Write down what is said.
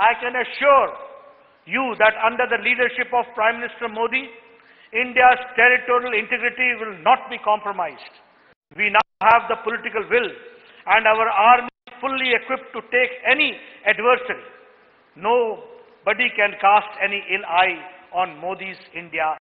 I can assure you that under the leadership of Prime Minister Modi, India's territorial integrity will not be compromised. We now have the political will and our army is fully equipped to take any adversary. Nobody can cast any ill eye on Modi's India